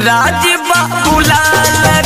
Raj Babulal